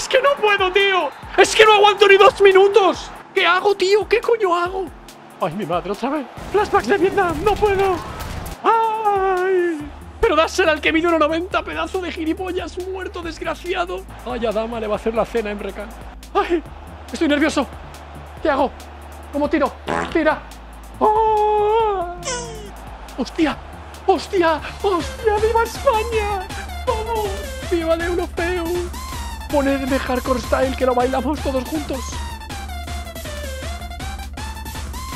Es que no puedo, tío. Es que no aguanto ni dos minutos. ¿Qué hago, tío? ¿Qué coño hago? Ay, mi madre, otra vez. Flashbacks de Vietnam, no puedo. Ay. Pero dásela al que mide 1,90, pedazo de gilipollas, muerto, desgraciado. Ay, Adama le va a hacer la cena en Brecan. Ay, estoy nervioso. ¿Qué hago? ¿Cómo tiro? Tira. ¡Oh! ¡Hostia! ¡Hostia! ¡Hostia! ¡Viva España! ¡Vamos! ¡Viva el europeo! Ponedme hardcore style que lo bailamos todos juntos.